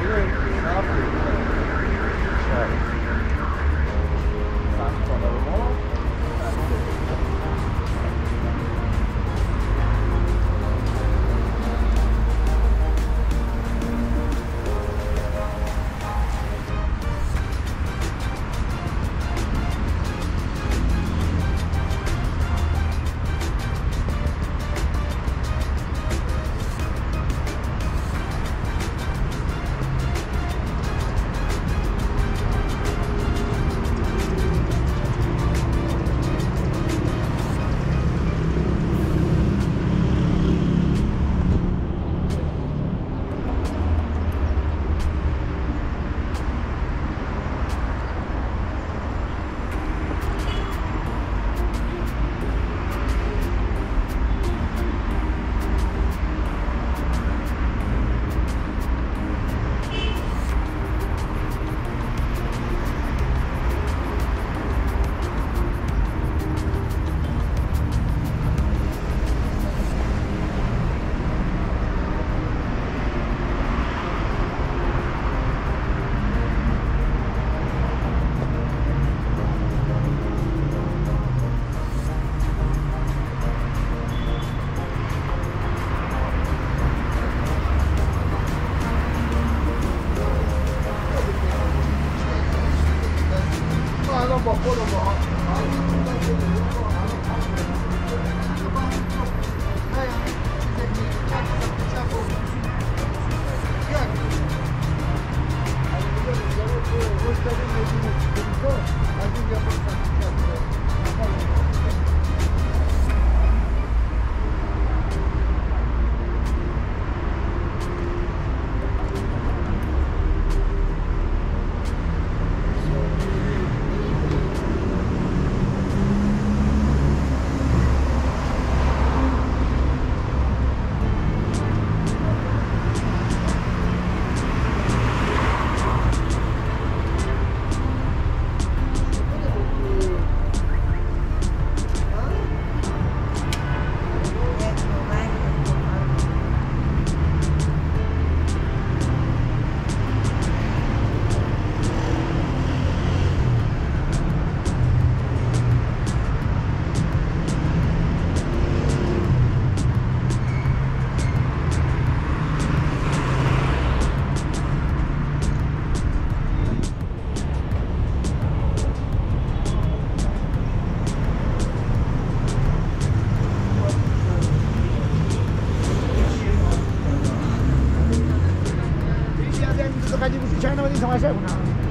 You're in Rất là!